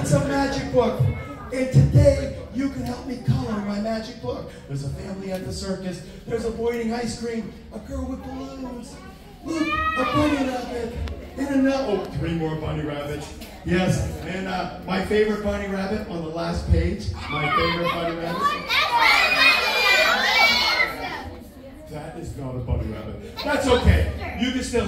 It's a magic book. And today, you can help me color my magic book. There's a family at the circus. There's a boy eating ice cream. A girl with balloons. Look, a bunny rabbit. And another, oh, three more bunny rabbits. Yes, and uh, my favorite bunny rabbit on the last page. My favorite bunny rabbit. That is not a bunny rabbit. That's okay. You can still